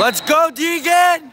Let's go, Deegan!